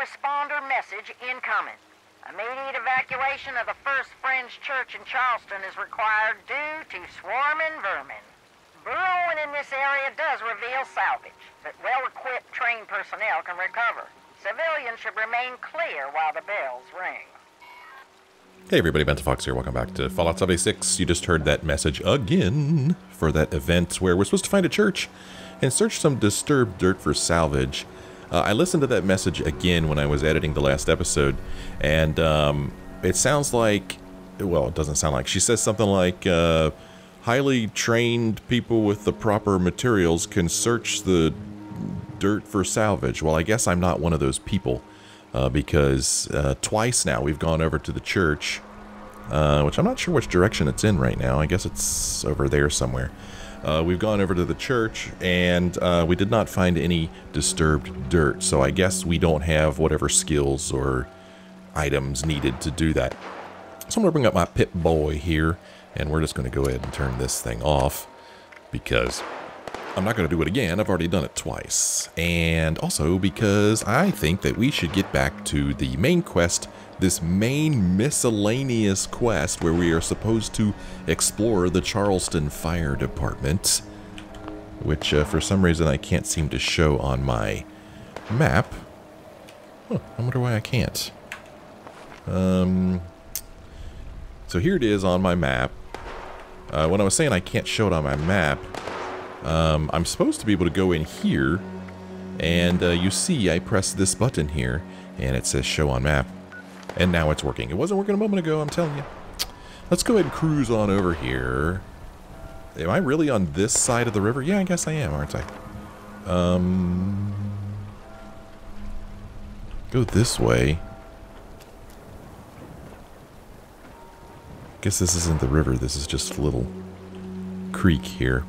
responder message incoming. Immediate evacuation of the First Friends Church in Charleston is required due to swarming vermin. Burrowing in this area does reveal salvage that well-equipped trained personnel can recover. Civilians should remain clear while the bells ring. Hey everybody, Mental Fox here. Welcome back to Fallout 76. You just heard that message again for that event where we're supposed to find a church and search some disturbed dirt for salvage. Uh, I listened to that message again when I was editing the last episode, and um, it sounds like, well, it doesn't sound like. She says something like, uh, highly trained people with the proper materials can search the dirt for salvage. Well, I guess I'm not one of those people uh, because uh, twice now we've gone over to the church, uh, which I'm not sure which direction it's in right now. I guess it's over there somewhere. Uh, we've gone over to the church and uh, we did not find any disturbed dirt, so I guess we don't have whatever skills or items needed to do that. So I'm going to bring up my Pip-Boy here and we're just going to go ahead and turn this thing off because I'm not going to do it again. I've already done it twice. And also because I think that we should get back to the main quest, this main miscellaneous quest where we are supposed to explore the Charleston Fire Department, which uh, for some reason I can't seem to show on my map. Huh, I wonder why I can't. Um, so here it is on my map. Uh, when I was saying I can't show it on my map, um, I'm supposed to be able to go in here, and uh, you see I press this button here, and it says show on map. And now it's working. It wasn't working a moment ago, I'm telling you. Let's go ahead and cruise on over here. Am I really on this side of the river? Yeah, I guess I am, aren't I? Um, go this way. Guess this isn't the river, this is just a little creek here.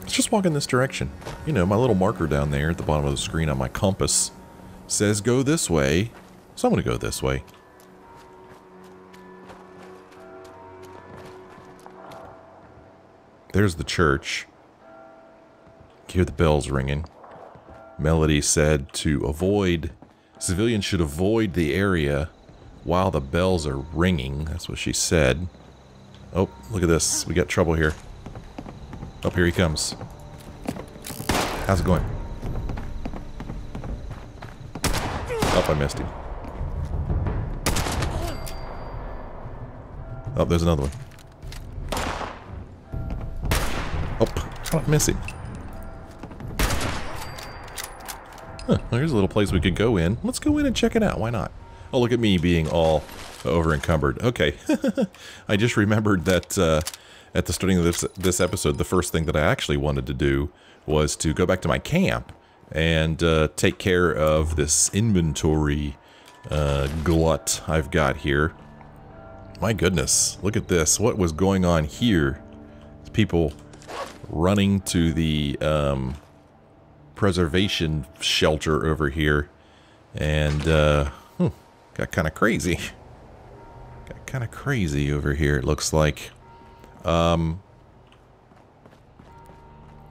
Let's just walk in this direction. You know, my little marker down there at the bottom of the screen on my compass says go this way, so I'm going to go this way. There's the church. Hear the bells ringing. Melody said to avoid, civilians should avoid the area while the bells are ringing. That's what she said. Oh, look at this. We got trouble here. Up oh, here he comes. How's it going? Oh, I missed him. Oh, there's another one. Oh, miss him? Huh, there's a little place we could go in. Let's go in and check it out. Why not? Oh, look at me being all over encumbered. Okay. I just remembered that uh, at the starting of this, this episode, the first thing that I actually wanted to do was to go back to my camp and uh, take care of this inventory uh, glut I've got here. My goodness, look at this. What was going on here? People running to the um, preservation shelter over here and uh, hmm, got kind of crazy. Got kind of crazy over here, it looks like. Um,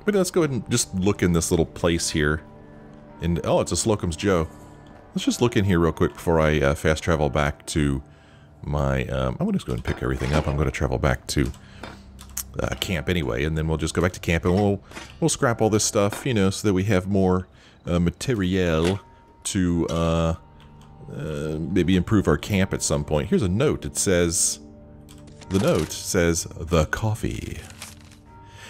but let's go ahead and just look in this little place here. And oh, it's a Slocum's Joe. Let's just look in here real quick before I uh, fast travel back to my... Um, I'm going to just go and pick everything up. I'm going to travel back to uh, camp anyway, and then we'll just go back to camp and we'll we'll scrap all this stuff, you know, so that we have more uh, materiel to uh, uh, maybe improve our camp at some point. Here's a note. It says, the note says, the coffee.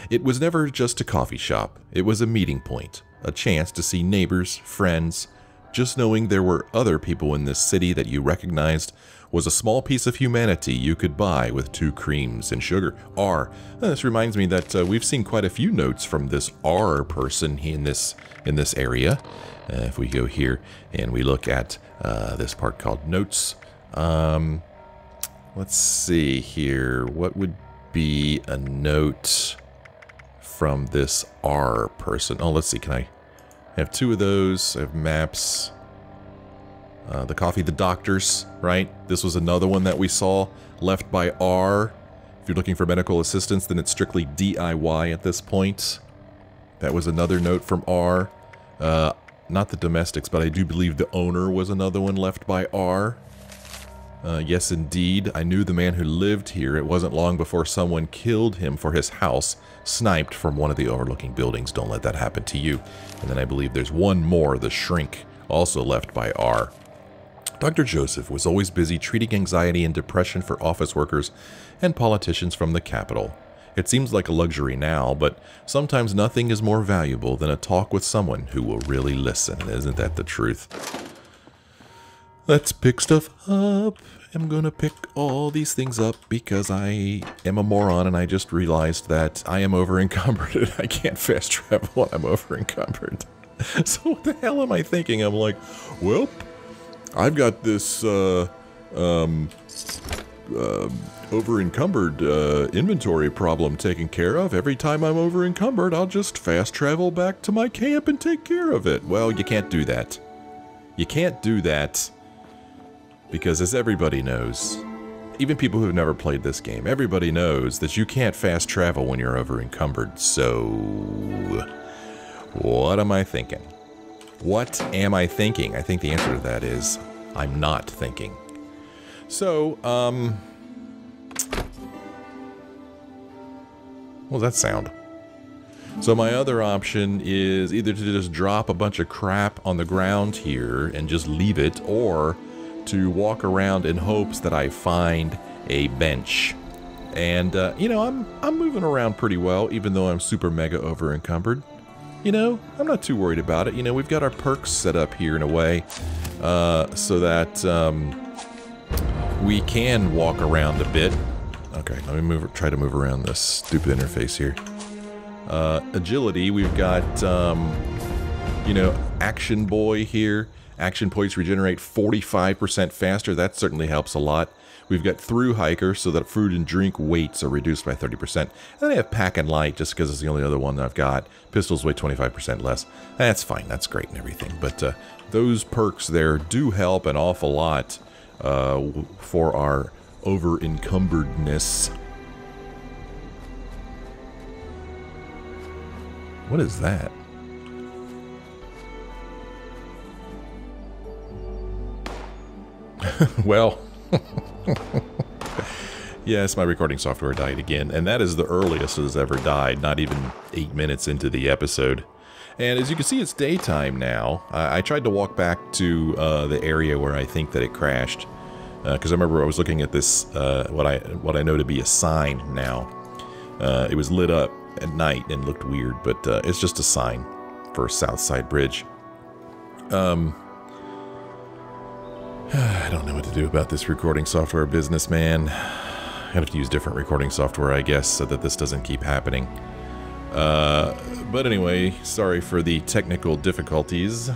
It was never just a coffee shop. It was a meeting point, a chance to see neighbors, friends. Just knowing there were other people in this city that you recognized was a small piece of humanity you could buy with two creams and sugar. R. this reminds me that uh, we've seen quite a few notes from this R person in this in this area. Uh, if we go here and we look at uh, this part called notes, um, let's see here. What would be a note from this R person? Oh, let's see. Can I have two of those? I have maps. Uh, the coffee, the doctors, right? This was another one that we saw left by R. If you're looking for medical assistance, then it's strictly DIY at this point. That was another note from R. Uh, not the domestics, but I do believe the owner was another one left by R. Uh, yes, indeed. I knew the man who lived here. It wasn't long before someone killed him for his house, sniped from one of the overlooking buildings. Don't let that happen to you. And then I believe there's one more, the shrink, also left by R. Dr. Joseph was always busy treating anxiety and depression for office workers and politicians from the capital. It seems like a luxury now, but sometimes nothing is more valuable than a talk with someone who will really listen. Isn't that the truth? Let's pick stuff up. I'm gonna pick all these things up because I am a moron and I just realized that I am over encumbered and I can't fast travel when I'm over encumbered. so what the hell am I thinking? I'm like, well, I've got this uh, um, uh, over encumbered uh, inventory problem taken care of. Every time I'm over encumbered, I'll just fast travel back to my camp and take care of it. Well, you can't do that. You can't do that because, as everybody knows, even people who've never played this game, everybody knows that you can't fast travel when you're over encumbered. So, what am I thinking? What am I thinking? I think the answer to that is I'm not thinking. So, um, does that sound? So my other option is either to just drop a bunch of crap on the ground here and just leave it, or to walk around in hopes that I find a bench. And, uh, you know, I'm, I'm moving around pretty well, even though I'm super mega over encumbered. You know, I'm not too worried about it. You know, we've got our perks set up here in a way uh, so that um, we can walk around a bit. Okay, let me move. try to move around this stupid interface here. Uh, agility, we've got, um, you know, Action Boy here. Action points regenerate 45% faster. That certainly helps a lot. We've got Thru-Hiker, so that food and drink weights are reduced by 30%. And then I have Packin' Light, just because it's the only other one that I've got. Pistols weigh 25% less. That's fine. That's great and everything. But uh, those perks there do help an awful lot uh, for our over encumberedness. What is that? well, yes, my recording software died again, and that is the earliest it has ever died, not even eight minutes into the episode. And as you can see, it's daytime now. I, I tried to walk back to uh, the area where I think that it crashed, because uh, I remember I was looking at this, uh, what I what I know to be a sign now. Uh, it was lit up at night and looked weird, but uh, it's just a sign for Southside Bridge. Um, I don't know what to do about this recording software business, man. I have to use different recording software, I guess, so that this doesn't keep happening. Uh, but anyway, sorry for the technical difficulties.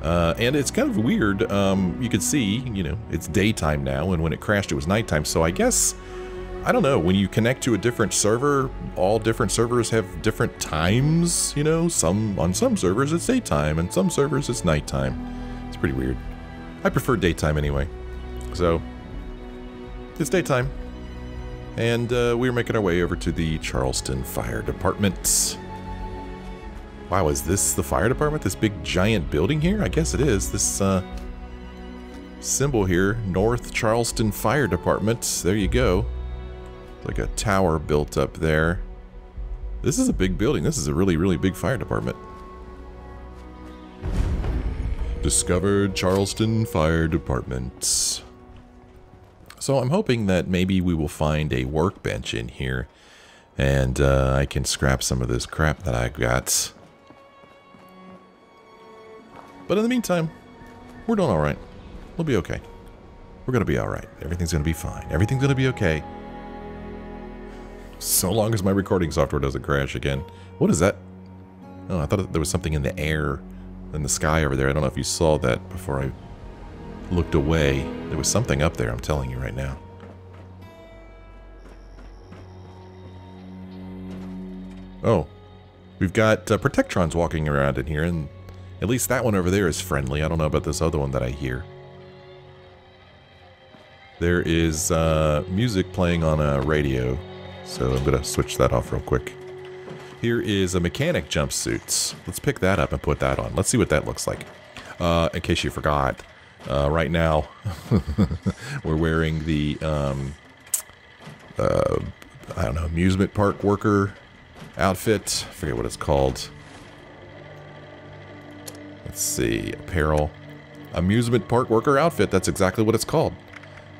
Uh, and it's kind of weird. Um, you can see, you know, it's daytime now, and when it crashed, it was nighttime. So I guess, I don't know, when you connect to a different server, all different servers have different times, you know? Some On some servers, it's daytime, and some servers, it's nighttime. It's pretty weird. I prefer daytime anyway. So, it's daytime. And uh, we are making our way over to the Charleston Fire Department. Wow, is this the fire department? This big giant building here? I guess it is. This uh, symbol here, North Charleston Fire Department. There you go. It's Like a tower built up there. This is a big building. This is a really, really big fire department. Discovered Charleston Fire Department. So I'm hoping that maybe we will find a workbench in here and uh, I can scrap some of this crap that I got. But in the meantime, we're doing alright. We'll be okay. We're going to be alright. Everything's going to be fine. Everything's going to be okay. So long as my recording software doesn't crash again. What is that? Oh, I thought there was something in the air, in the sky over there. I don't know if you saw that before I looked away. There was something up there, I'm telling you right now. Oh, we've got uh, Protectrons walking around in here, and at least that one over there is friendly. I don't know about this other one that I hear. There is uh, music playing on a radio, so I'm going to switch that off real quick. Here is a mechanic jumpsuit. Let's pick that up and put that on. Let's see what that looks like. Uh, in case you forgot, uh, right now we're wearing the um, uh, I don't know amusement park worker outfit. I forget what it's called. Let's see, apparel, amusement park worker outfit. That's exactly what it's called.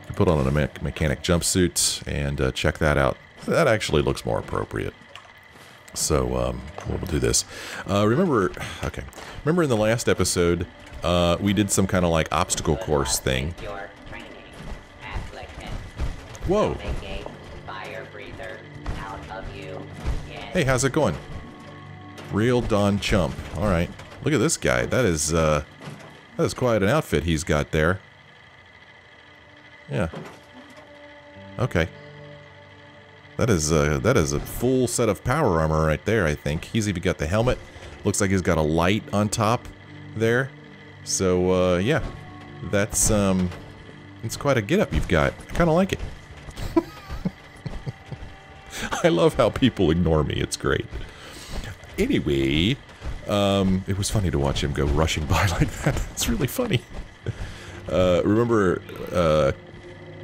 You put on a me mechanic jumpsuit and uh, check that out. That actually looks more appropriate. So um, we'll do this. Uh, remember, okay. Remember in the last episode, uh, we did some kind of like obstacle course thing. Whoa. Hey, how's it going? Real Don Chump. All right. Look at this guy. That is, uh, that is quite an outfit he's got there. Yeah. Okay. That is uh, that is a full set of power armor right there, I think. He's even got the helmet. Looks like he's got a light on top there. So, uh, yeah. That's, um, it's quite a get-up you've got. I kind of like it. I love how people ignore me. It's great. Anyway, um, it was funny to watch him go rushing by like that. It's really funny. Uh, remember, uh,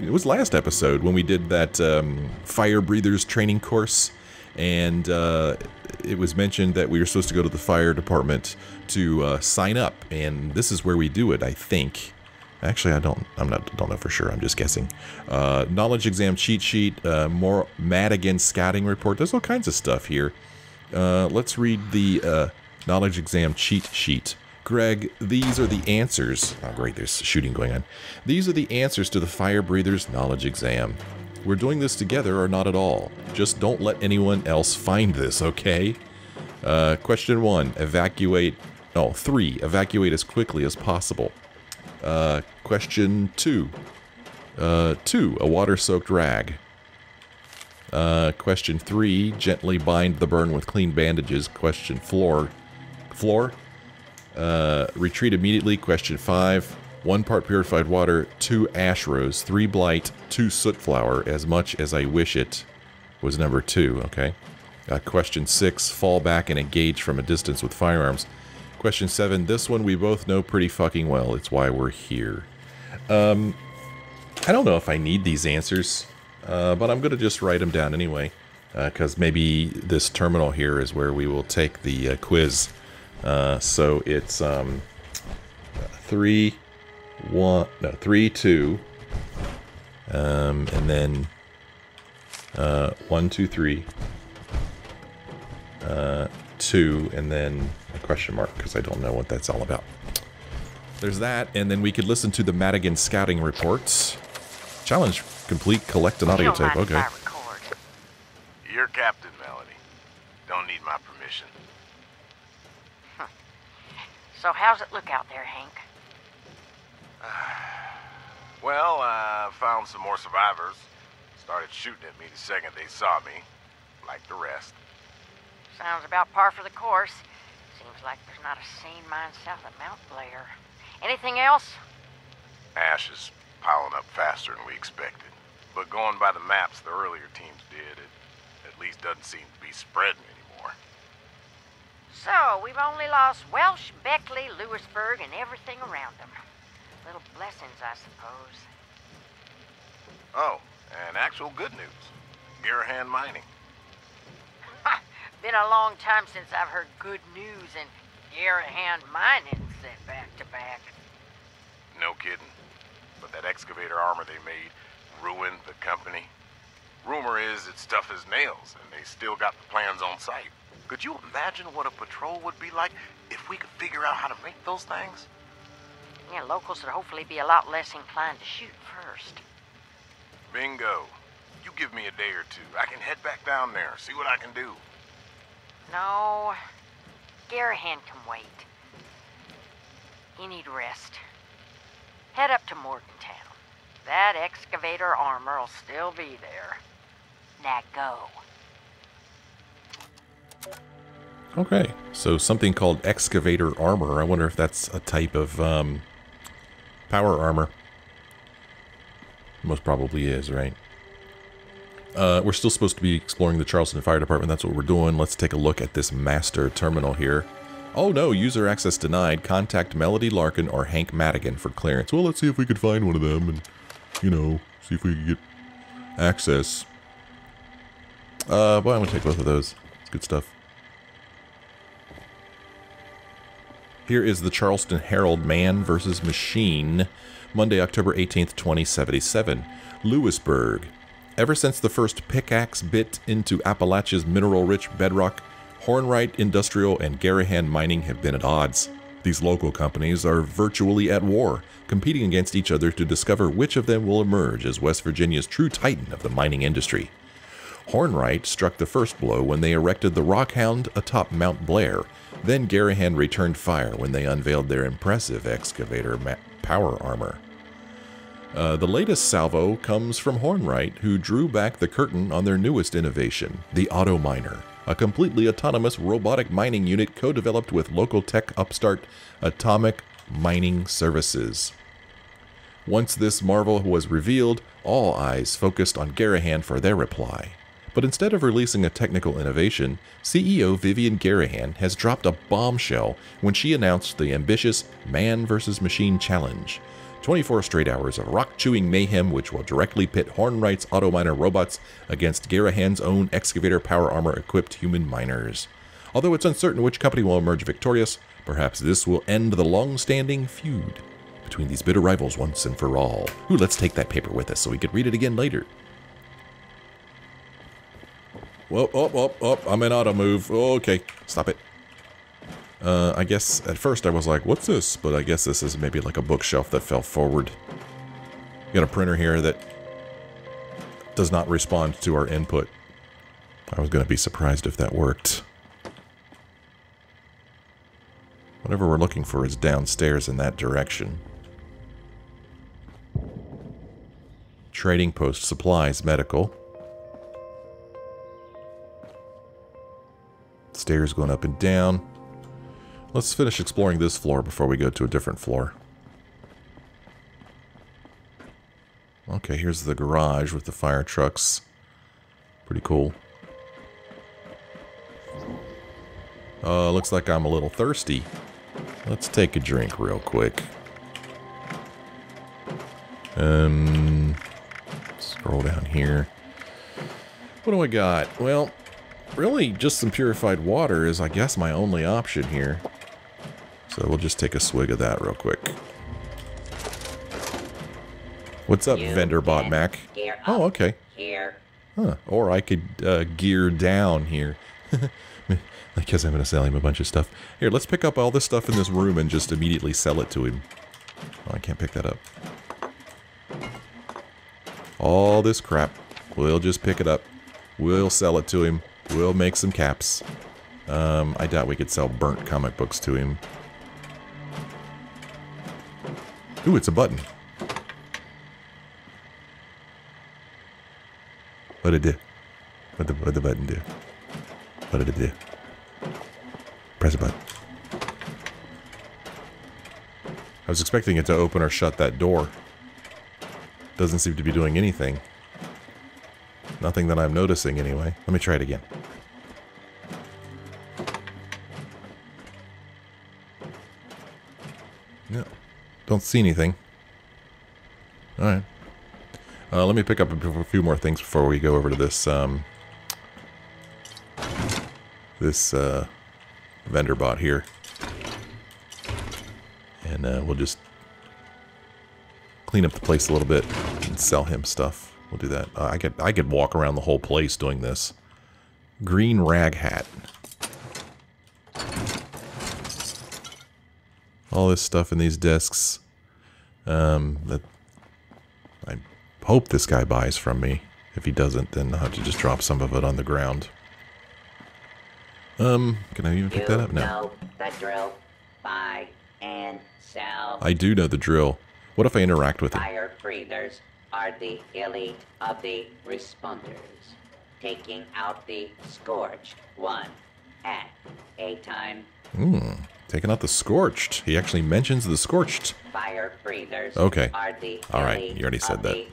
it was last episode when we did that um, fire breathers training course, and uh, it was mentioned that we were supposed to go to the fire department to uh, sign up, and this is where we do it, I think. Actually, I don't. I'm not. Don't know for sure. I'm just guessing. Uh, knowledge exam cheat sheet. Uh, more Madigan scouting report. There's all kinds of stuff here. Uh, let's read the uh, knowledge exam cheat sheet. Greg, these are the answers. Oh, great, there's shooting going on. These are the answers to the Fire Breathers Knowledge Exam. We're doing this together or not at all. Just don't let anyone else find this, okay? Uh, question one, evacuate. Oh, three, evacuate as quickly as possible. Uh, question two, uh, two, a water soaked rag. Uh, question three, gently bind the burn with clean bandages. Question four, floor, uh, retreat immediately. Question five. One part purified water, two ash rose, three blight, two soot flower, as much as I wish it was number two, okay? Uh, question six, fall back and engage from a distance with firearms. Question seven, this one we both know pretty fucking well. It's why we're here. Um, I don't know if I need these answers, uh, but I'm going to just write them down anyway, because uh, maybe this terminal here is where we will take the uh, quiz. Uh, so it's um, three, one, no, three, two, um, and then uh, one, two, three, uh, two, and then a question mark because I don't know what that's all about. There's that, and then we could listen to the Madigan scouting reports. Challenge complete. Collect an audio tape. Okay. You're Captain Melody. Don't need my permission. So how's it look out there, Hank? well, I found some more survivors. Started shooting at me the second they saw me, like the rest. Sounds about par for the course. Seems like there's not a sane mine south of Mount Blair. Anything else? Ash is piling up faster than we expected. But going by the maps the earlier teams did, it at least doesn't seem to be spreading. So, we've only lost Welch, Beckley, Lewisburg, and everything around them. Little blessings, I suppose. Oh, and actual good news. Garahan Mining. Ha! Been a long time since I've heard good news and Garahan Mining said back to back. No kidding. But that excavator armor they made ruined the company. Rumor is it's tough as nails, and they still got the plans on site. Could you imagine what a patrol would be like if we could figure out how to make those things? Yeah, locals would hopefully be a lot less inclined to shoot first. Bingo. You give me a day or two. I can head back down there, see what I can do. No. Garahan can wait. You need rest. Head up to Morgantown. That excavator armor will still be there. Now go. Okay, so something called excavator armor. I wonder if that's a type of um, power armor. Most probably is, right? Uh, we're still supposed to be exploring the Charleston Fire Department. That's what we're doing. Let's take a look at this master terminal here. Oh no, user access denied. Contact Melody Larkin or Hank Madigan for clearance. Well, let's see if we could find one of them and, you know, see if we can get access. Uh, well, I'm going to take both of those. Good stuff. Here is the Charleston Herald Man versus Machine, Monday, October 18th, 2077. Lewisburg. Ever since the first pickaxe bit into Appalachia's mineral rich bedrock, Hornwright Industrial and Garahan Mining have been at odds. These local companies are virtually at war, competing against each other to discover which of them will emerge as West Virginia's true titan of the mining industry. Hornwright struck the first blow when they erected the Rockhound atop Mount Blair. Then Garahan returned fire when they unveiled their impressive excavator power armor. Uh, the latest salvo comes from Hornwright, who drew back the curtain on their newest innovation, the Auto Miner, a completely autonomous robotic mining unit co developed with local tech upstart Atomic Mining Services. Once this marvel was revealed, all eyes focused on Garahan for their reply. But instead of releasing a technical innovation, CEO Vivian Garahan has dropped a bombshell when she announced the ambitious Man vs. Machine Challenge. 24 straight hours of rock chewing mayhem, which will directly pit Hornwright's auto miner robots against Garahan's own excavator power armor equipped human miners. Although it's uncertain which company will emerge victorious, perhaps this will end the long standing feud between these bitter rivals once and for all. Ooh, let's take that paper with us so we could read it again later. Whoa, oh, oh, oh, I'm in auto move. Okay, stop it. Uh, I guess at first I was like, what's this? But I guess this is maybe like a bookshelf that fell forward. got a printer here that does not respond to our input. I was going to be surprised if that worked. Whatever we're looking for is downstairs in that direction. Trading Post Supplies Medical. Stairs going up and down. Let's finish exploring this floor before we go to a different floor. Okay, here's the garage with the fire trucks. Pretty cool. Uh, looks like I'm a little thirsty. Let's take a drink real quick. Um, scroll down here. What do I got? Well, really just some purified water is, I guess, my only option here. So we'll just take a swig of that real quick. What's up, you vendor bot Mac? Oh, okay. Here. Huh. Or I could uh, gear down here. I guess I'm going to sell him a bunch of stuff. Here, let's pick up all this stuff in this room and just immediately sell it to him. Oh, I can't pick that up. All this crap. We'll just pick it up. We'll sell it to him. We'll make some caps. Um, I doubt we could sell burnt comic books to him. Ooh, it's a button. What it do? What the what the button do? What did it do? Press a button. I was expecting it to open or shut that door. Doesn't seem to be doing anything. Nothing that I'm noticing anyway. Let me try it again. Don't see anything. Alright. Uh, let me pick up a few more things before we go over to this, um, this, uh, vendor bot here. And, uh, we'll just clean up the place a little bit and sell him stuff. We'll do that. Uh, I could I could walk around the whole place doing this. Green rag hat. All this stuff in these discs. Um, that I hope this guy buys from me. If he doesn't, then I'll have to just drop some of it on the ground. Um, can I even pick you that up? No. The drill. Buy and sell. I do know the drill. What if I interact with him? Fire breathers are the elite of the responders, taking out the scorched one at a time. Hmm. Taking out the scorched. He actually mentions the scorched. Fire breathers okay. are the All right, you already said that.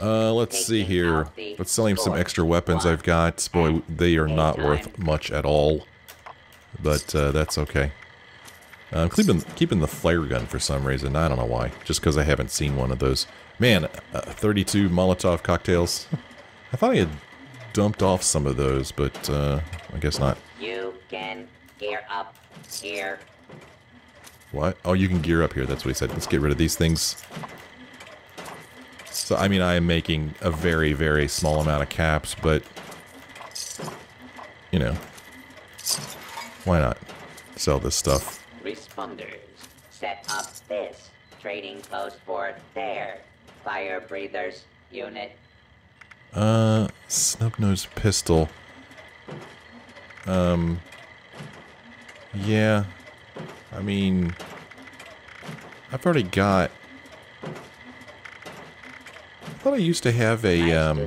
Uh, let's see here. Let's sell him some extra weapons I've got. Boy, they are not worth much at all. But uh, that's okay. I'm keeping, keeping the flare gun for some reason. I don't know why. Just because I haven't seen one of those. Man, uh, 32 Molotov cocktails. I thought I had dumped off some of those, but uh, I guess not. You can gear up here. What? Oh, you can gear up here. That's what he said. Let's get rid of these things. So, I mean, I am making a very, very small amount of caps, but, you know, why not sell this stuff? Responders, set up this trading post for their fire breathers unit. Uh, snub-nosed pistol. Um, yeah. I mean, I've already got I thought I used to have a um,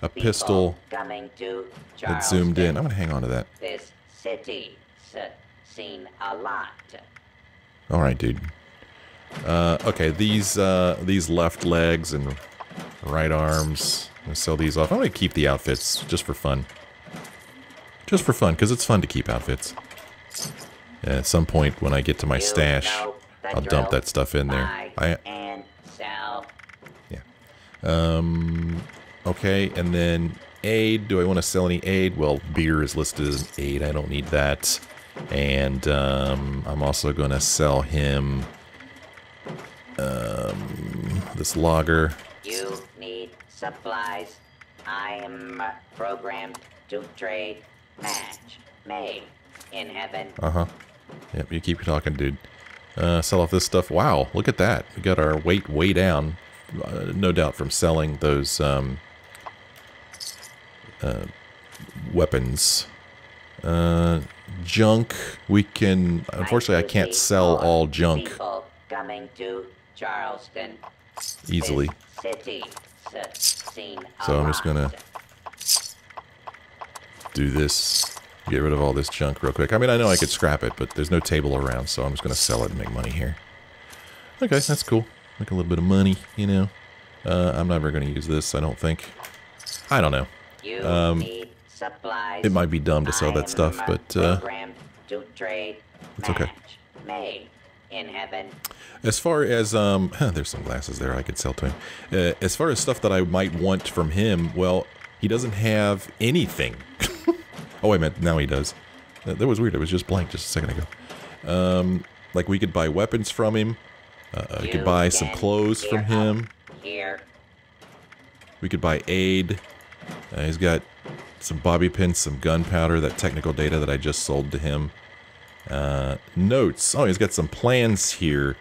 a pistol that zoomed in. I'm gonna hang on to that. This city seen a lot. All right, dude. Uh, okay, these uh, these left legs and right arms. I'm gonna sell these off. I'm gonna keep the outfits just for fun. Just for fun, because it's fun to keep outfits. And at some point, when I get to my stash, I'll dump that stuff in there. I um, okay, and then aid. Do I want to sell any aid? Well, beer is listed as aid. I don't need that. And um, I'm also going to sell him um, this lager. You need supplies. I am programmed to trade match made in heaven. Uh-huh. Yep, you keep talking, dude. Uh, sell off this stuff. Wow, look at that. We got our weight way down uh, no doubt from selling those um, uh, weapons. Uh, junk, we can... Unfortunately, I can't sell all junk coming to Charleston. easily. So I'm just gonna do this, get rid of all this junk real quick. I mean, I know I could scrap it, but there's no table around, so I'm just gonna sell it and make money here. Okay, that's cool. Make a little bit of money, you know. Uh, I'm never going to use this, I don't think. I don't know. Um, it might be dumb to sell that stuff, but uh, it's okay. As far as, um, there's some glasses there I could sell to him. Uh, as far as stuff that I might want from him, well, he doesn't have anything. oh, wait a minute, now he does. That was weird, it was just blank just a second ago. Um, like we could buy weapons from him. Uh, we could buy some clothes from him. Here. We could buy aid. Uh, he's got some bobby pins, some gunpowder, that technical data that I just sold to him. Uh, notes. Oh, he's got some plans here.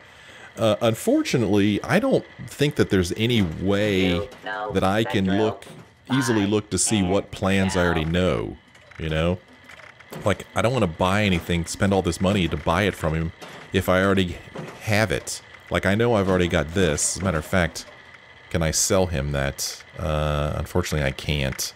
Uh, unfortunately, I don't think that there's any way that I can look easily look to see what plans I already know. You know? Like, I don't want to buy anything, spend all this money to buy it from him if I already have it. Like, I know I've already got this. As a matter of fact, can I sell him that? Uh, unfortunately, I can't.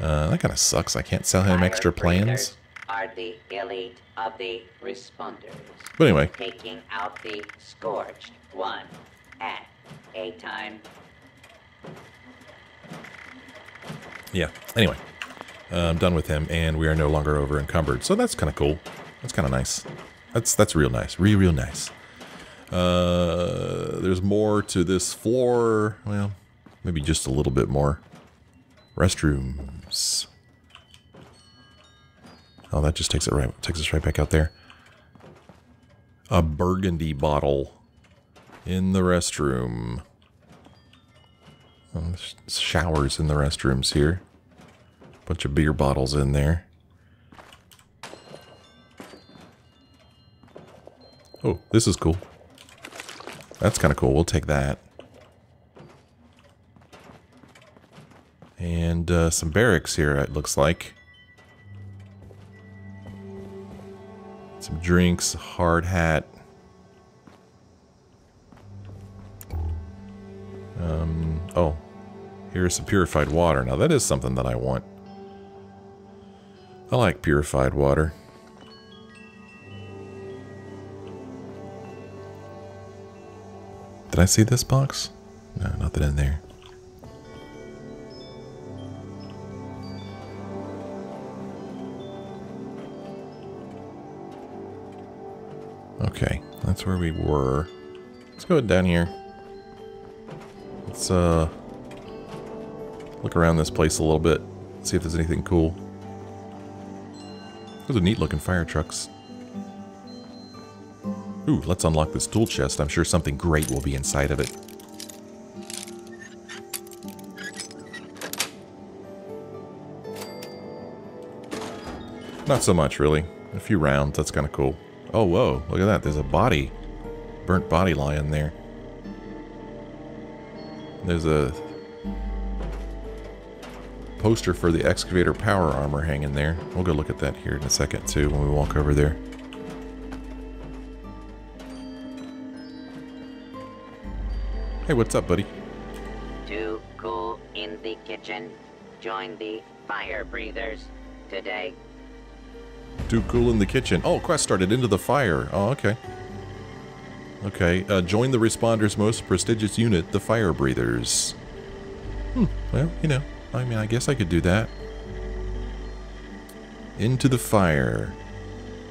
Uh, that kind of sucks. I can't sell him extra plans. Are the elite of the responders. But anyway. Taking out the scorched one at a time. Yeah. Anyway, I'm done with him, and we are no longer over encumbered. So that's kind of cool. That's kind of nice. That's that's real nice. Real real nice. Uh, there's more to this floor. Well, maybe just a little bit more. Restrooms. Oh, that just takes it right takes us right back out there. A burgundy bottle in the restroom. Oh, showers in the restrooms here. Bunch of beer bottles in there. Oh, this is cool. That's kind of cool. We'll take that. And uh, some barracks here, it looks like. Some drinks, hard hat. Um, oh, here's some purified water. Now that is something that I want. I like purified water. Did I see this box? No, nothing in there. Okay, that's where we were. Let's go down here. Let's uh look around this place a little bit, see if there's anything cool. Those are neat looking fire trucks. Ooh, let's unlock this tool chest. I'm sure something great will be inside of it. Not so much, really. A few rounds, that's kind of cool. Oh, whoa, look at that. There's a body. Burnt body lying there. There's a poster for the excavator power armor hanging there. We'll go look at that here in a second, too, when we walk over there. Hey, what's up, buddy? Too cool in the kitchen. Join the fire breathers today. Too cool in the kitchen. Oh, quest started into the fire. Oh, okay. Okay, uh, join the responder's most prestigious unit, the fire breathers. Hmm, well, you know, I mean, I guess I could do that. Into the fire.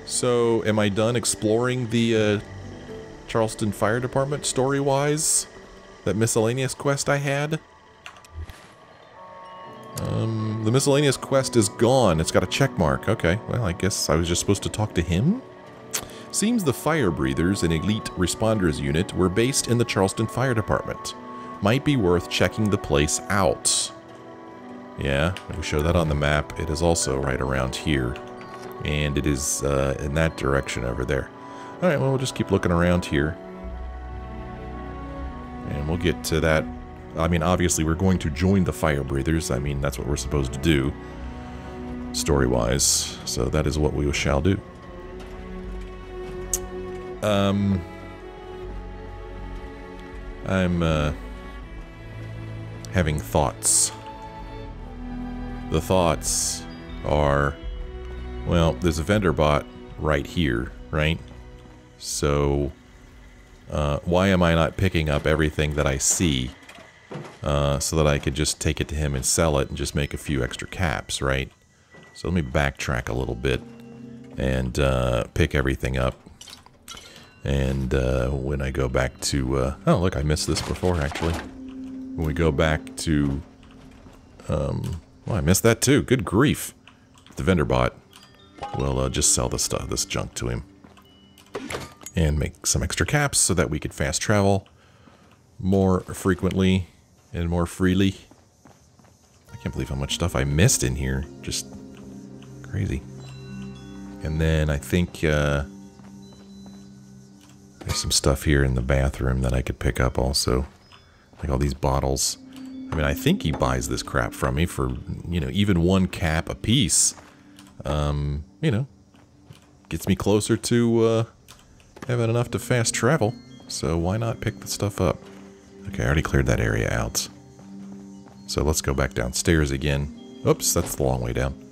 So, am I done exploring the uh, Charleston Fire Department story-wise? That miscellaneous quest I had? Um, the miscellaneous quest is gone. It's got a check mark. Okay, well, I guess I was just supposed to talk to him? Seems the Fire Breathers, an elite responders unit, were based in the Charleston Fire Department. Might be worth checking the place out. Yeah, we show that on the map. It is also right around here. And it is uh, in that direction over there. Alright, well, we'll just keep looking around here. And we'll get to that. I mean, obviously, we're going to join the Fire Breathers. I mean, that's what we're supposed to do, story-wise. So that is what we shall do. Um, I'm uh, having thoughts. The thoughts are, well, there's a vendor bot right here, right? So, uh, why am I not picking up everything that I see uh, so that I could just take it to him and sell it and just make a few extra caps, right? So let me backtrack a little bit and uh, pick everything up. And uh, when I go back to... Uh, oh, look, I missed this before, actually. When we go back to... Um, well, I missed that too. Good grief. The vendor bot will uh, just sell this stuff, this junk to him. And make some extra caps so that we could fast travel more frequently and more freely. I can't believe how much stuff I missed in here. Just crazy. And then I think uh, there's some stuff here in the bathroom that I could pick up also. Like all these bottles. I mean, I think he buys this crap from me for, you know, even one cap a piece. Um, you know, gets me closer to uh, having enough to fast travel. So why not pick the stuff up? Okay, I already cleared that area out. So let's go back downstairs again. Oops, that's the long way down.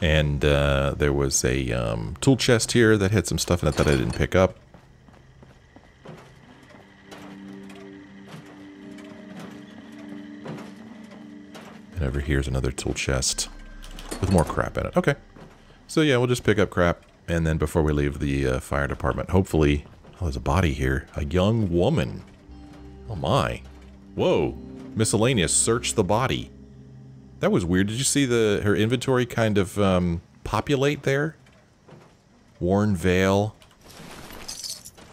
And uh, there was a um, tool chest here that had some stuff in it that I didn't pick up. And over here's another tool chest with more crap in it. Okay. So yeah, we'll just pick up crap. And then before we leave the uh, fire department, hopefully... Oh, there's a body here. A young woman. Oh my. Whoa. Miscellaneous. Search the body. That was weird. Did you see the her inventory kind of um, populate there? Worn veil,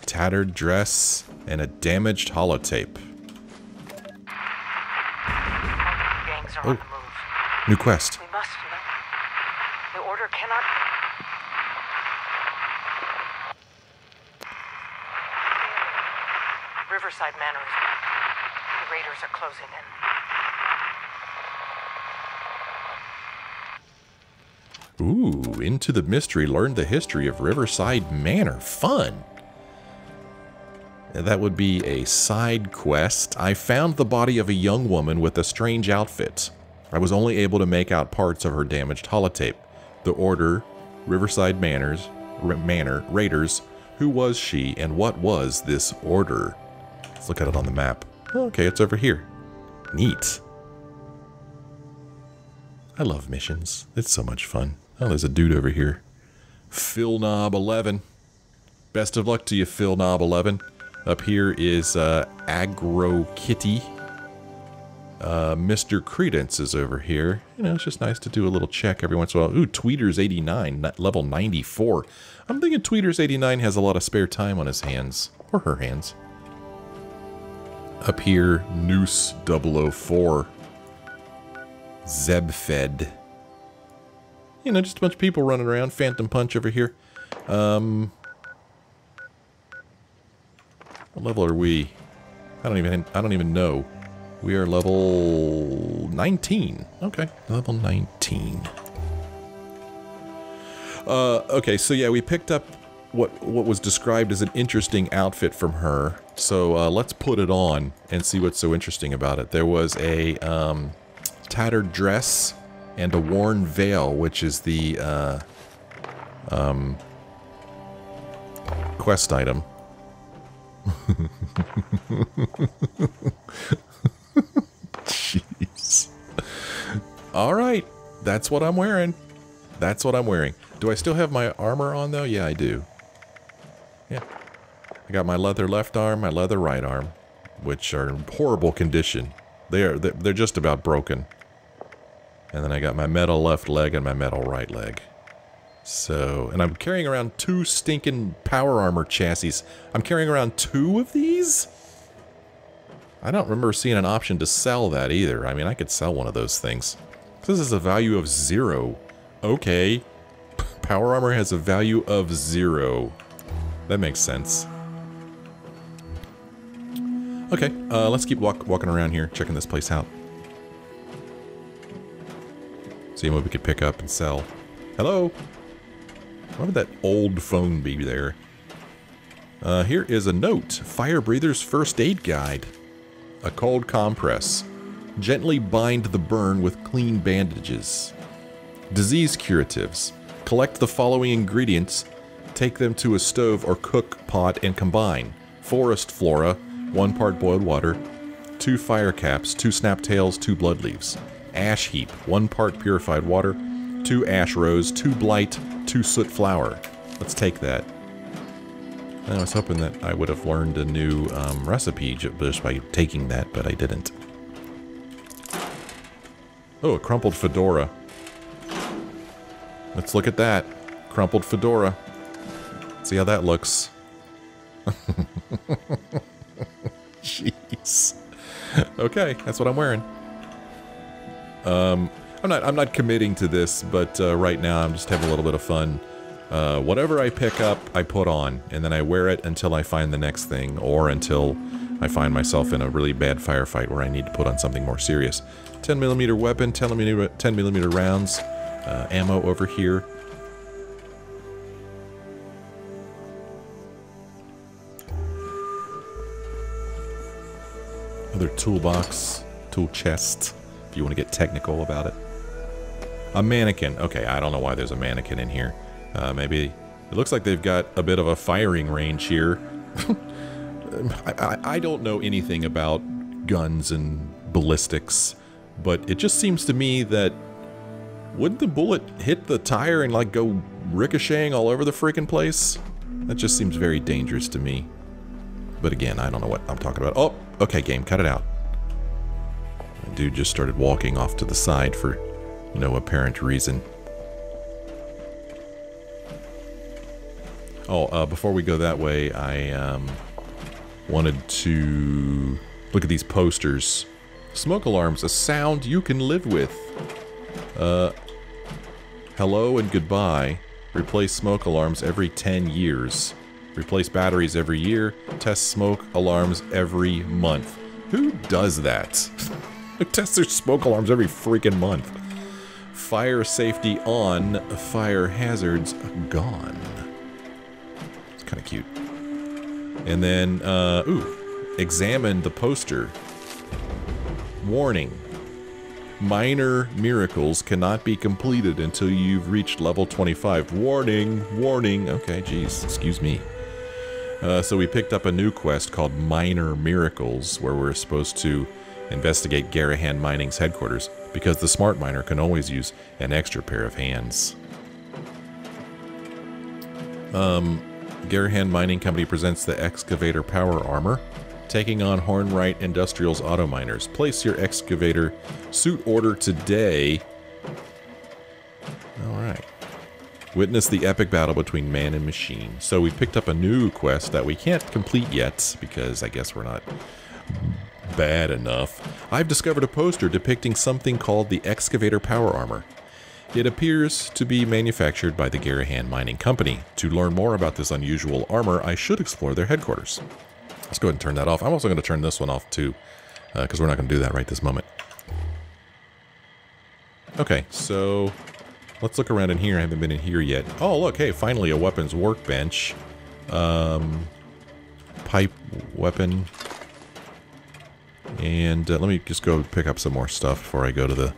tattered dress, and a damaged holotape. Are Oh. on the move. New quest. We must, you know. The order cannot. Riverside Manor is back. The raiders are closing in. Ooh, into the mystery. Learn the history of Riverside Manor. Fun. That would be a side quest. I found the body of a young woman with a strange outfit. I was only able to make out parts of her damaged holotape. The order, Riverside Manors, R- Manor, Raiders. Who was she and what was this order? Let's look at it on the map. Okay, it's over here. Neat. I love missions. It's so much fun. Oh, there's a dude over here. Phil Knob 11. Best of luck to you, Phil Knob 11. Up here is uh, Agro Kitty. Uh, Mr. Credence is over here. You know, it's just nice to do a little check every once in a while. Ooh, Tweeters 89, level 94. I'm thinking Tweeters 89 has a lot of spare time on his hands. Or her hands. Up here, Noose 004. Zebfed. You know, just a bunch of people running around. Phantom Punch over here. Um, what level are we? I don't even. I don't even know. We are level 19. Okay, level 19. Uh, okay, so yeah, we picked up what what was described as an interesting outfit from her. So uh, let's put it on and see what's so interesting about it. There was a um, tattered dress and a worn veil, which is the uh, um, quest item. Jeez. All right, that's what I'm wearing. That's what I'm wearing. Do I still have my armor on though? Yeah, I do. Yeah. I got my leather left arm, my leather right arm, which are in horrible condition. They are they're they're just about broken. And then I got my metal left leg and my metal right leg. So, and I'm carrying around two stinking power armor chassis. I'm carrying around two of these? I don't remember seeing an option to sell that either. I mean, I could sell one of those things. This is a value of zero. Okay. Power armor has a value of zero. That makes sense. Okay, uh, let's keep walk walking around here, checking this place out. Seeing what we could pick up and sell. Hello? Why would that old phone be there? Uh, here is a note. Fire Breather's First Aid Guide. A cold compress. Gently bind the burn with clean bandages. Disease curatives. Collect the following ingredients, take them to a stove or cook pot and combine. Forest flora, one part boiled water, two fire caps, two snap tails, two blood leaves. Ash heap, one part purified water, two ash rose, two blight, two soot flower. Let's take that. I was hoping that I would have learned a new um, recipe just by taking that, but I didn't. Oh, a crumpled fedora. Let's look at that. Crumpled fedora. See how that looks. Jeez. Okay, that's what I'm wearing. Um, I'm not. I'm not committing to this, but uh, right now I'm just having a little bit of fun. Uh, whatever I pick up, I put on, and then I wear it until I find the next thing, or until I find myself in a really bad firefight where I need to put on something more serious. 10 millimeter weapon, 10 millimeter, 10 millimeter rounds, uh, ammo over here. Other toolbox, tool chest, if you want to get technical about it. A mannequin. Okay, I don't know why there's a mannequin in here. Uh, maybe it looks like they've got a bit of a firing range here. I, I, I don't know anything about guns and ballistics, but it just seems to me that wouldn't the bullet hit the tire and like go ricocheting all over the freaking place? That just seems very dangerous to me. But again, I don't know what I'm talking about. Oh, okay, game, cut it out. Dude just started walking off to the side for no apparent reason. Oh, uh, before we go that way, I um, wanted to look at these posters. Smoke alarms, a sound you can live with. Uh, hello and goodbye. Replace smoke alarms every 10 years. Replace batteries every year. Test smoke alarms every month. Who does that? Who tests their smoke alarms every freaking month? Fire safety on, fire hazards gone. It's kind of cute. And then, uh, ooh, examine the poster. Warning. Minor miracles cannot be completed until you've reached level 25. Warning, warning. Okay, geez, excuse me. Uh, so we picked up a new quest called Minor Miracles, where we're supposed to investigate Garrahan Mining's headquarters, because the smart miner can always use an extra pair of hands. Um, Garrahan Mining Company presents the Excavator Power Armor, taking on Hornwright Industrial's Auto Miners. Place your excavator suit order today. Alright. Witness the epic battle between man and machine. So we picked up a new quest that we can't complete yet, because I guess we're not bad enough. I've discovered a poster depicting something called the Excavator Power Armor. It appears to be manufactured by the Garrahan Mining Company. To learn more about this unusual armor, I should explore their headquarters. Let's go ahead and turn that off. I'm also going to turn this one off too, because uh, we're not going to do that right this moment. Okay, so let's look around in here. I haven't been in here yet. Oh, look, hey, finally a weapons workbench. Um, pipe weapon. And uh, let me just go pick up some more stuff before I go to the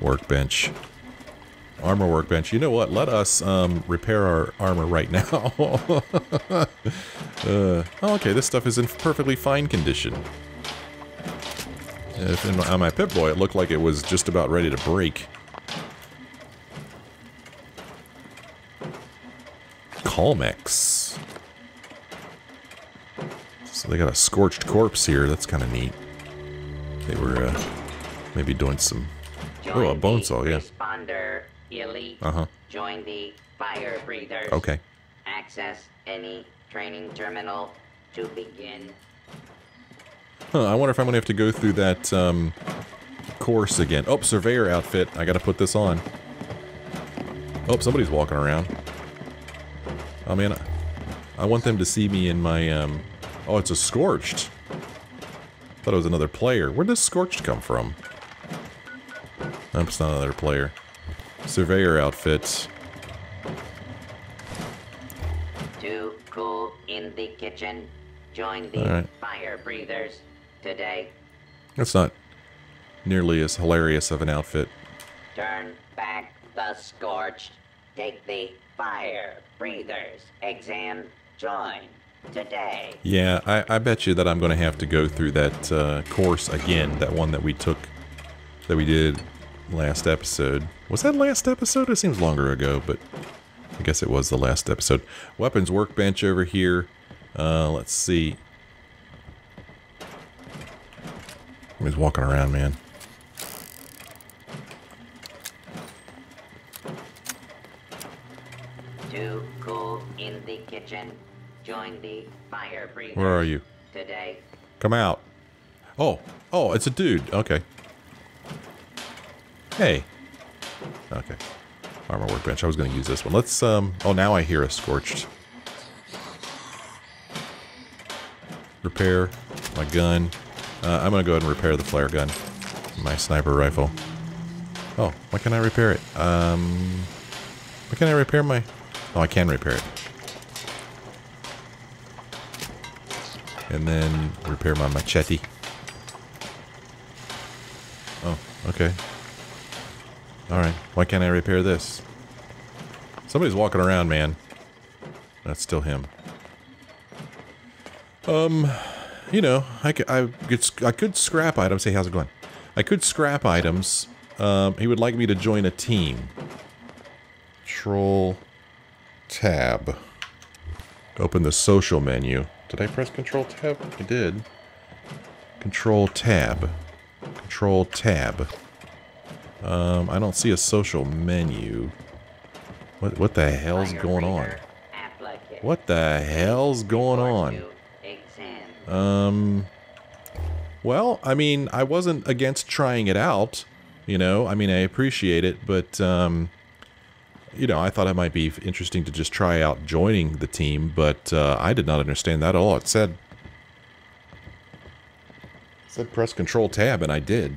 workbench. Armor workbench. You know what? Let us um, repair our armor right now. uh, oh, okay, this stuff is in perfectly fine condition. If in, on my Pip-Boy, it looked like it was just about ready to break. Calmex. So they got a scorched corpse here. That's kind of neat. They were uh, maybe doing some... Join oh, a bone saw, yeah. Responder elite. Uh-huh. Join the fire breathers. Okay. Access any training terminal to begin. Huh, I wonder if I'm going to have to go through that um, course again. Oh, surveyor outfit. I got to put this on. Oh, somebody's walking around. Oh, man. I, I want them to see me in my... Um, oh, it's a Scorched. Thought it was another player. Where does Scorched come from? Nope, it's not another player. Surveyor outfit. Too cool in the kitchen. Join the Alright. fire breathers today. That's not nearly as hilarious of an outfit. Turn back the scorched. Take the fire breathers exam. Join today. Yeah, I, I bet you that I'm going to have to go through that uh, course again. That one that we took, that we did last episode. Was that last episode? It seems longer ago, but I guess it was the last episode. Weapons workbench over here. Uh, let's see. He's walking around, man. Too cool in the kitchen. Join the fire breathers. Where are you? Today. Come out. Oh, oh, it's a dude. Okay. Hey. Okay. Armor workbench. I was going to use this one. Let's, um... Oh, now I hear a scorched. Repair my gun. Uh, I'm going to go ahead and repair the flare gun. My sniper rifle. Oh, why can't I repair it? Um... Why can't I repair my... Oh, I can repair it. And then repair my machete. Oh, okay. Alright, why can't I repair this? Somebody's walking around, man. That's still him. Um, you know, I could, I could, I could scrap items. Hey, how's it going? I could scrap items. Um, he would like me to join a team. Troll tab. Open the social menu. Did I press control tab? I did. Control tab. Control tab. Um, I don't see a social menu. What what the hell's going on? What the hell's going on? Um, well, I mean, I wasn't against trying it out. You know, I mean, I appreciate it, but um, you know, I thought it might be interesting to just try out joining the team, but uh, I did not understand that at all. It said it said press Control Tab, and I did,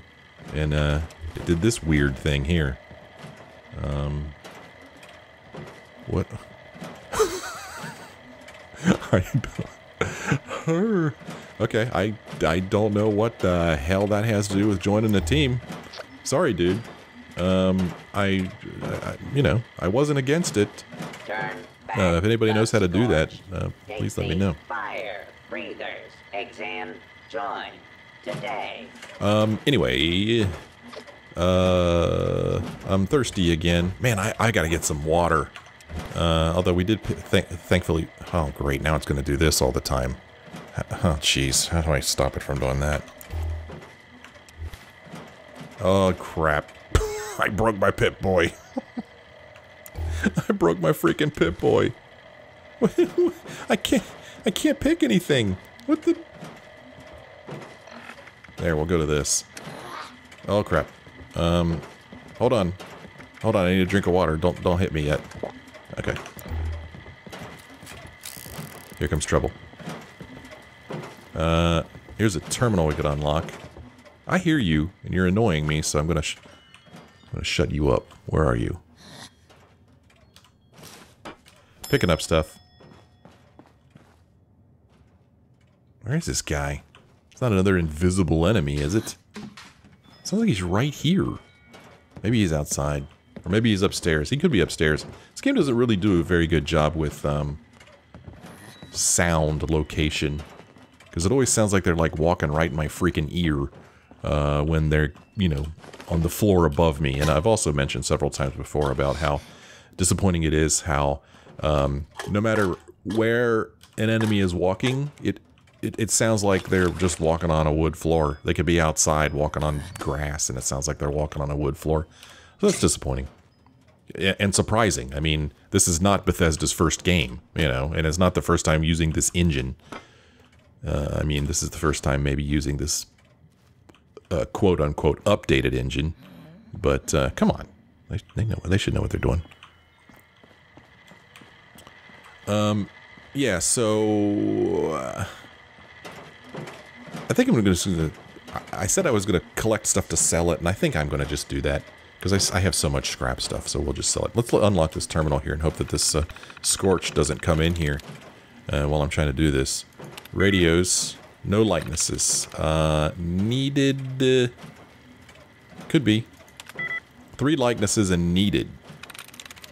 and uh, it did this weird thing here. Um, what? Don't- okay, I I don't know what the hell that has to do with joining the team. Sorry, dude. Um, I, I you know, I wasn't against it. Turn back Uh, if anybody knows how to do that, uh, please let me know. Fire breathers exam. Join today. Um, anyway, uh, I'm thirsty again. Man, I, I gotta get some water. Uh, although we did, th thankfully... Oh, great. Now it's going to do this all the time. Oh, jeez. How do I stop it from doing that? Oh, crap. I broke my Pip-Boy. I broke my freaking Pip-Boy. I can't... I can't pick anything. What the... There, we'll go to this. Oh, crap. Um, hold on. Hold on, I need a drink of water. Don't don't hit me yet. Okay. Here comes trouble. Uh, here's a terminal we could unlock. I hear you, and you're annoying me, so I'm gonna, I'm gonna shut you up. Where are you? Picking up stuff. Where is this guy? It's not another invisible enemy, is it? Sounds like he's right here. Maybe he's outside. Or maybe he's upstairs. He could be upstairs. This game doesn't really do a very good job with um, sound location. Because it always sounds like they're like walking right in my freaking ear uh, when they're, you know, on the floor above me. And I've also mentioned several times before about how disappointing it is how um, no matter where an enemy is walking, it, it, it sounds like they're just walking on a wood floor. They could be outside walking on grass and it sounds like they're walking on a wood floor. So that's disappointing. And surprising. I mean, this is not Bethesda's first game, you know, and it's not the first time using this engine. Uh, I mean, this is the first time maybe using this uh, quote-unquote updated engine. But uh, come on, they, they know they should know what they're doing. Um, yeah. So uh, I think I'm going to. I said I was going to collect stuff to sell it, and I think I'm going to just do that because I, I, have so much scrap stuff. So we'll just sell it. Let's unlock this terminal here and hope that this uh, scorch doesn't come in here uh, while I'm trying to do this. Radios, no likenesses. Uh, needed, uh, could be. Three likenesses and needed.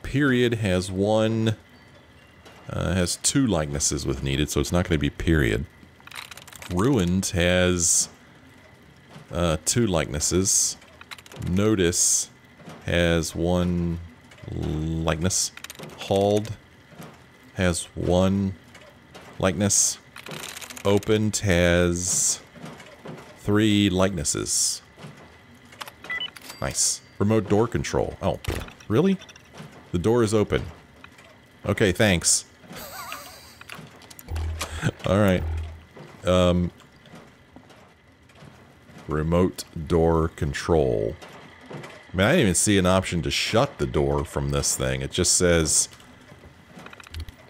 Period has one, uh, has two likenesses with needed, so it's not going to be period. Ruined has uh, two likenesses. Notice has one likeness. Hauled has one likeness. Opened has three likenesses. Nice. Remote door control. Oh, really? The door is open. Okay, thanks. Alright. Um, remote door control. I mean, I didn't even see an option to shut the door from this thing. It just says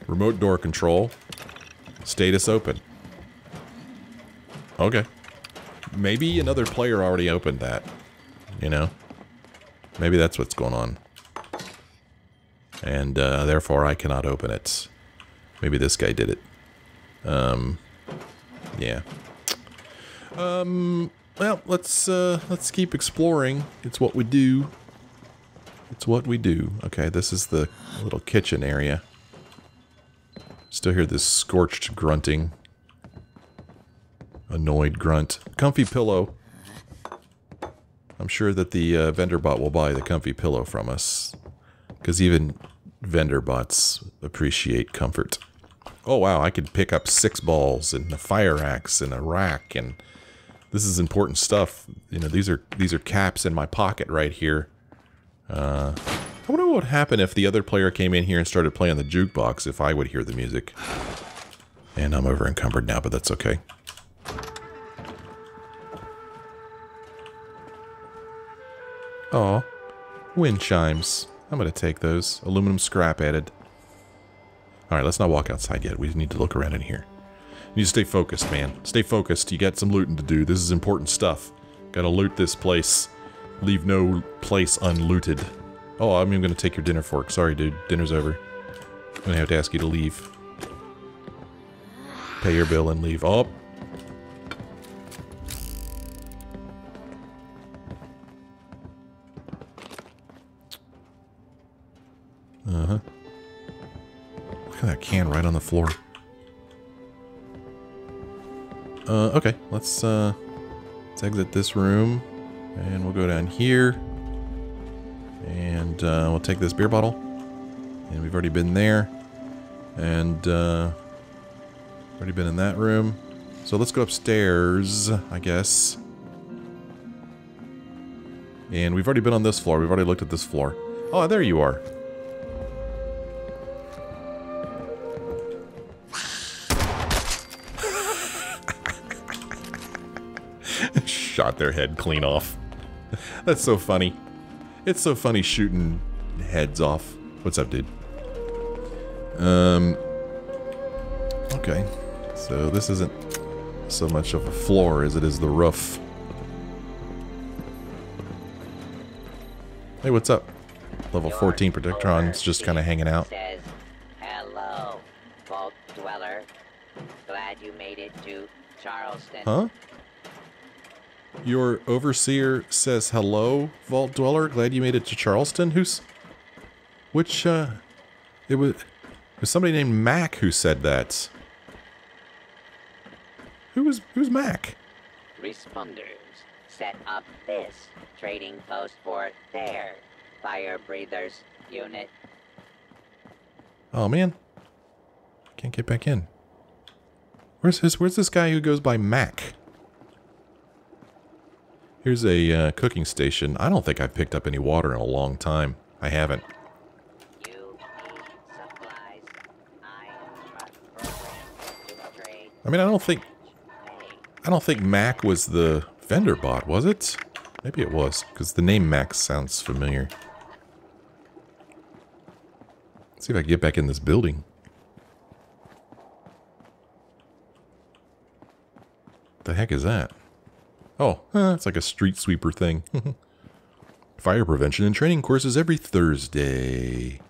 remote door control, status open. Okay. Maybe another player already opened that, you know? Maybe that's what's going on. And uh, therefore I cannot open it. Maybe this guy did it. Um, yeah. Um, well, let's uh, let's keep exploring. It's what we do. It's what we do. Okay, this is the little kitchen area. Still hear this scorched grunting. Annoyed grunt. Comfy pillow. I'm sure that the uh, vendor bot will buy the comfy pillow from us. Because even vendor bots appreciate comfort. Oh wow, I could pick up six balls and a fire axe and a rack and this is important stuff. You know, these are these are caps in my pocket right here. Uh, I wonder what would happen if the other player came in here and started playing the jukebox if I would hear the music. And I'm over encumbered now, but that's okay. Oh, wind chimes. I'm going to take those. Aluminum scrap added. Alright, let's not walk outside yet. We need to look around in here. You need to stay focused, man. Stay focused. You got some looting to do. This is important stuff. Gotta loot this place. Leave no place unlooted. Oh, I'm even gonna take your dinner fork. Sorry, dude. Dinner's over. I'm gonna have to ask you to leave. Pay your bill and leave. Oh, Uh-huh. Look at that can right on the floor. Uh, okay, let's, uh, let's exit this room. And we'll go down here. And, uh, we'll take this beer bottle. And we've already been there. And, uh, already been in that room. So let's go upstairs, I guess. And we've already been on this floor. We've already looked at this floor. Oh, there you are. Shot their head clean off. That's so funny. It's so funny shooting heads off. What's up, dude? Um. Okay. So this isn't so much of a floor as it is the roof. Hey, what's up? Level 14 Protectron's just kind of hanging out. Says, hello, vault dweller. Glad you made it to Charleston. Huh? Your overseer says hello, Vault Dweller. Glad you made it to Charleston. Who's... Which, uh... It was... It was somebody named Mac who said that. Who was... Who's Mac? Responders, set up this trading post for their fire breathers unit. Oh, man. Can't get back in. Where's his... Where's this guy who goes by Mac? Here's a uh, cooking station. I don't think I've picked up any water in a long time. I haven't. You need supplies. I am programmed to trade. I mean, I don't think... I don't think Mac was the vendor bot, was it? Maybe it was, because the name Mac sounds familiar. Let's see if I can get back in this building. The heck is that? Oh, it's like a street sweeper thing. Fire prevention and training courses every Thursday.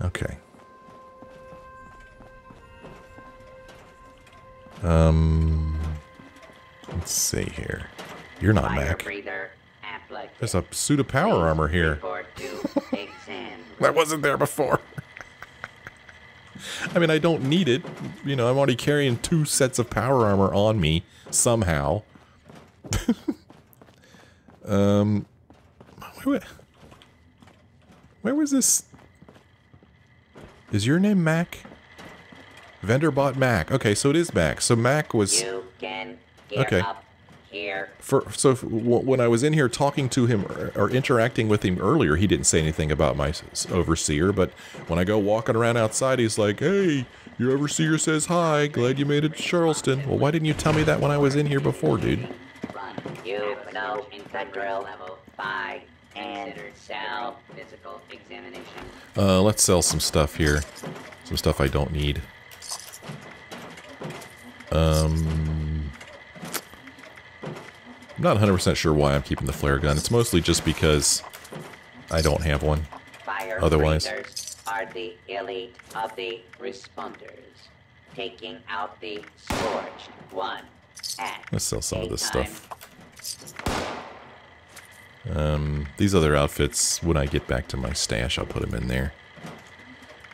Okay. Um, let's see here. You're not fire Mac. breather. There's a suit of power armor here. Report. That wasn't there before. I mean, I don't need it. You know, I'm already carrying two sets of power armor on me somehow. um, where, where was this? Is your name Mac? Vendor bought Mac. Okay, so it is Mac. So Mac was You can Okay. up here. for so when I was in here talking to him or, or interacting with him earlier, he didn't say anything about my s- overseer. But when I go walking around outside, he's like, "Hey, your overseer says hi. Glad you made it to Charleston." Well, why didn't you tell me that when I was in here before, dude? Run. You know the drill. Level five and sell physical examination. Uh, let's sell some stuff here. Some stuff I don't need. Um, I'm not 100% sure why I'm keeping the flare gun. It's mostly just because I don't have one. Fire Otherwise- are the elite of the responders, taking out the scorched one at Let's sell some of this stuff. Um, these other outfits, when I get back to my stash, I'll put them in there.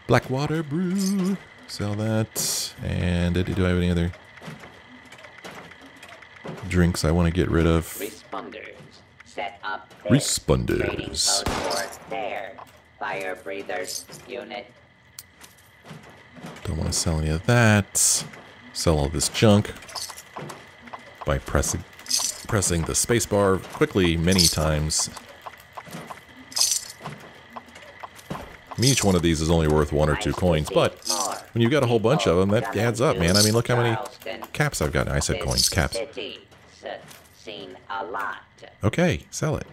Blackwater Brew. Sell that. And did- do I have any other drinks I want to get rid of? Responders, set up Responders. their fire breathers unit. Don't want to sell any of that. Sell all this junk by pressing pressing the spacebar quickly many times. I mean, each one of these is only worth one or two coins, but when you've got a whole bunch of them, that adds up, man. I mean, look how many caps I've got. I said coins, caps. Seen a lot. Okay, sell it.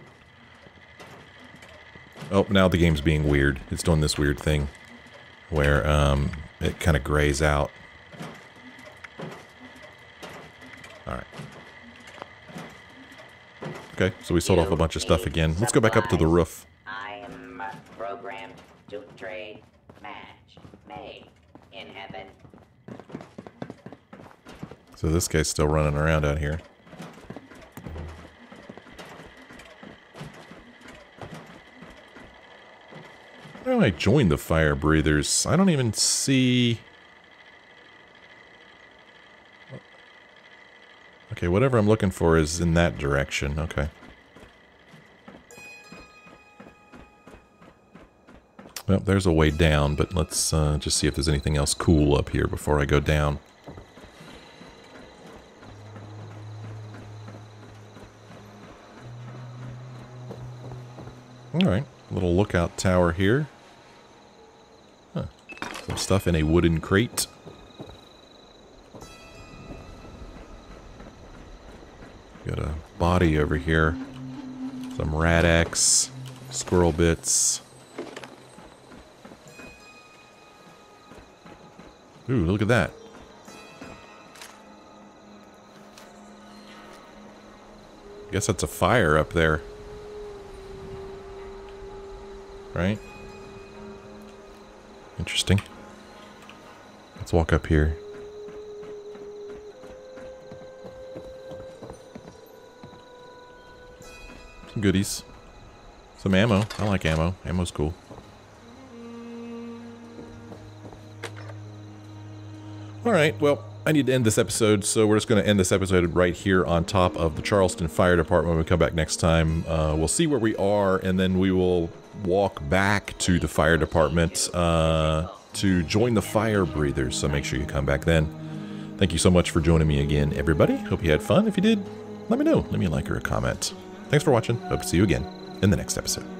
Oh, now the game's being weird. It's doing this weird thing where um, it kind of grays out. All right. Okay, so we sold off a bunch of stuff again. Let's go back up to the roof. I am programmed to trade match made in heaven. So this guy's still running around out here. Where do I join the fire breathers? I don't even see... Okay, whatever I'm looking for is in that direction. Okay. Well, there's a way down, but let's uh, just see if there's anything else cool up here before I go down. Alright little lookout tower here. Huh. Some stuff in a wooden crate. Got a body over here. Some Rad-X, squirrel bits. Ooh, look at that. Guess that's a fire up there. Right? Interesting. Let's walk up here. Some goodies. Some ammo. I like ammo. Ammo's cool. Alright, well, I need to end this episode, so we're just going to end this episode right here on top of the Charleston Fire Department. When we come back next time, uh, we'll see where we are, and then we will walk back to the fire department uh, to join the fire breathers. So make sure you come back then. Thank you so much for joining me again, everybody. Hope you had fun. If you did, let me know. Let me like or a comment. Thanks for watching. Hope to see you again in the next episode.